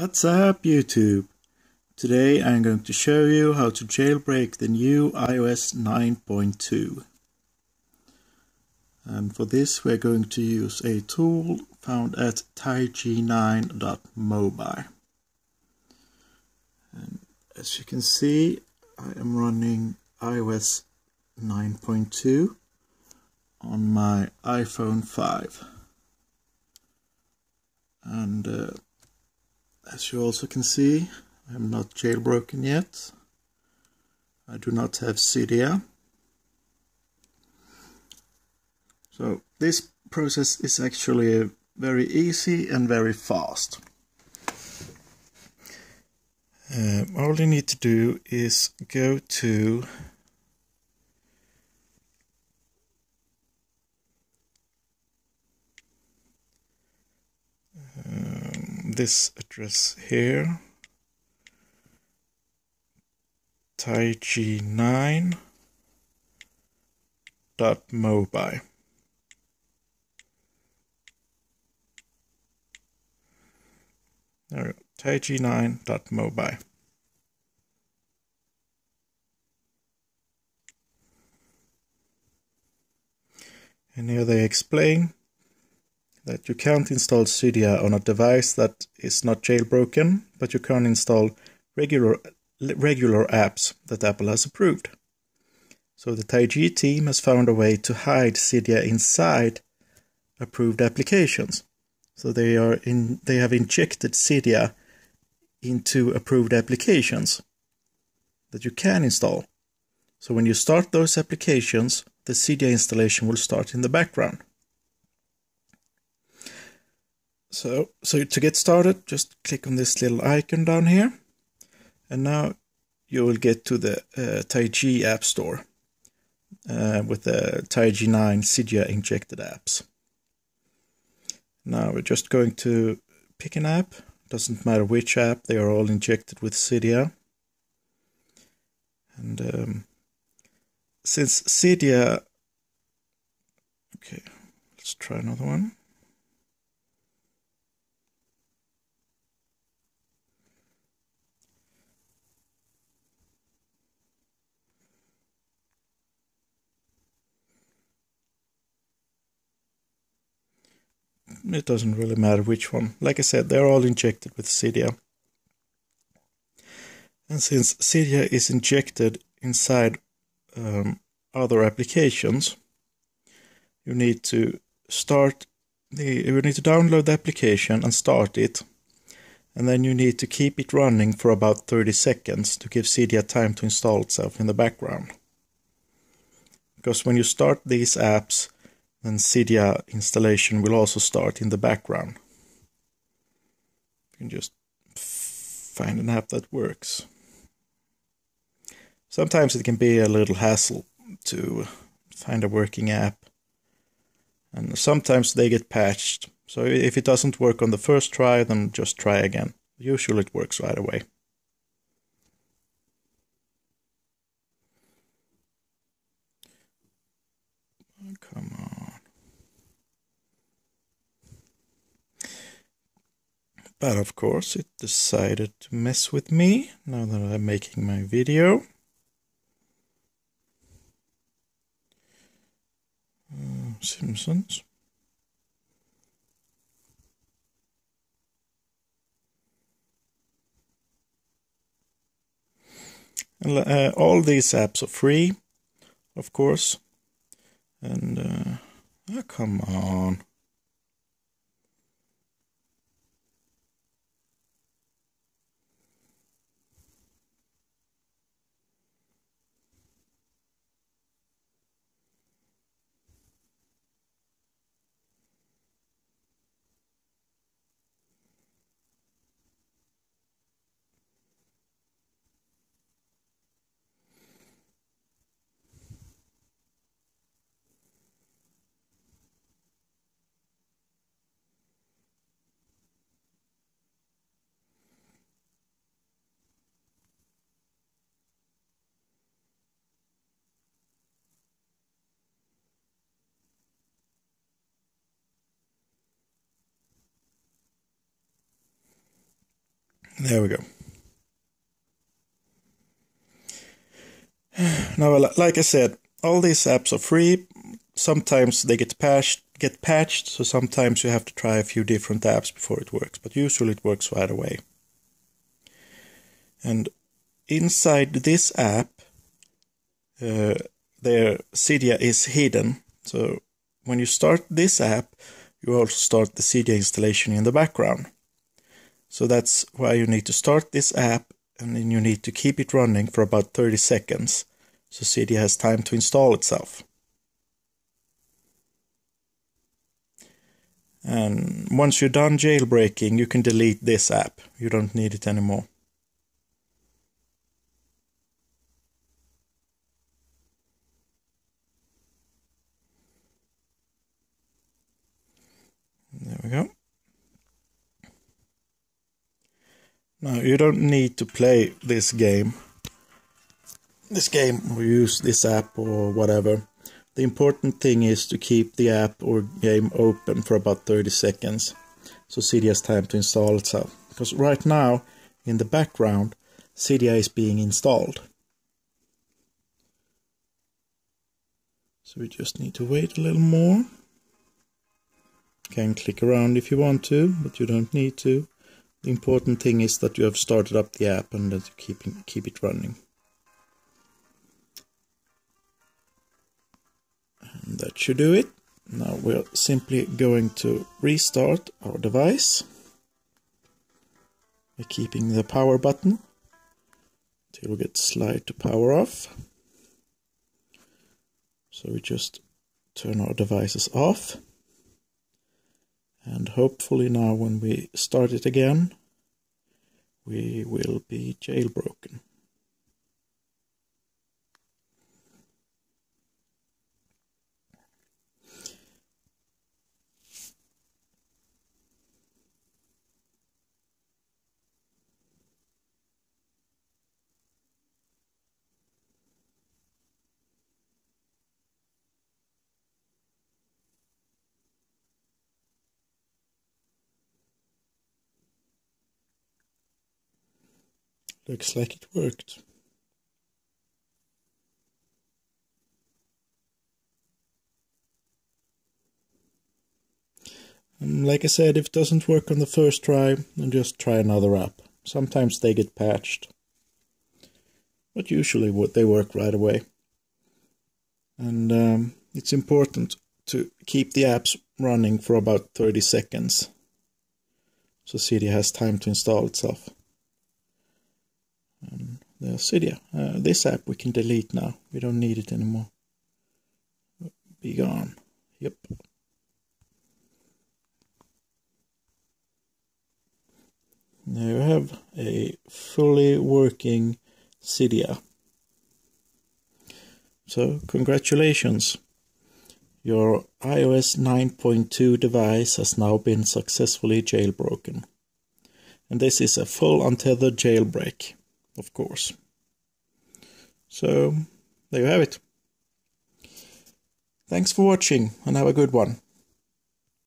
What's up YouTube? Today I'm going to show you how to jailbreak the new iOS 9.2. And for this we're going to use a tool found at taig9.mobile. And as you can see I am running iOS 9.2 on my iPhone 5. And uh, as you also can see, I'm not jailbroken yet. I do not have Cydia. So this process is actually very easy and very fast. Uh, all you need to do is go to this address here. TaiG9 dot mobile. There we go. TaiG9 dot mobile. And here they explain that you can't install Cydia on a device that is not jailbroken, but you can install regular regular apps that Apple has approved. So the TaiG team has found a way to hide Cydia inside approved applications. So they are in they have injected Cydia into approved applications that you can install. So when you start those applications, the Cydia installation will start in the background. So, so to get started, just click on this little icon down here. And now you will get to the uh, TaiG App Store uh, with the TaiG 9 Cydia injected apps. Now we're just going to pick an app. Doesn't matter which app, they are all injected with Cydia. And um, since Cydia... Okay, let's try another one. It doesn't really matter which one. Like I said, they're all injected with Cydia. And since Cydia is injected inside um, other applications, you need to start the you need to download the application and start it. And then you need to keep it running for about 30 seconds to give Cydia time to install itself in the background. Because when you start these apps, then Cydia installation will also start in the background. You can just find an app that works. Sometimes it can be a little hassle to find a working app. And sometimes they get patched. So if it doesn't work on the first try, then just try again. Usually it works right away. But of course it decided to mess with me now that I'm making my video. Uh, Simpsons. And, uh, all these apps are free, of course. And, uh, oh, come on. There we go. Now, like I said, all these apps are free. Sometimes they get patched, get patched, so sometimes you have to try a few different apps before it works, but usually it works right away. And inside this app, uh, their Cydia is hidden. So when you start this app, you also start the Cydia installation in the background. So that's why you need to start this app and then you need to keep it running for about 30 seconds so Cydia has time to install itself. And once you're done jailbreaking, you can delete this app. You don't need it anymore. There we go. Now you don't need to play this game. This game or use this app or whatever. The important thing is to keep the app or game open for about 30 seconds so Cydia has time to install itself. Because right now, in the background, Cydia is being installed. So we just need to wait a little more. Can click around if you want to, but you don't need to. The important thing is that you have started up the app and that you keep, keep it running. And that should do it. Now we're simply going to restart our device by keeping the power button until we get slide to power off. So we just turn our devices off. And hopefully now when we start it again, we will be jailbroken. Looks like it worked. And like I said, if it doesn't work on the first try, then just try another app. Sometimes they get patched. But usually they work right away. And um, it's important to keep the apps running for about 30 seconds. So Cydia has time to install itself. And the Cydia. Uh, this app we can delete now. We don't need it anymore. Be gone. Yep. Now you have a fully working Cydia. So congratulations. Your iOS 9.2 device has now been successfully jailbroken. And this is a full untethered jailbreak of course. So, there you have it. Thanks for watching and have a good one.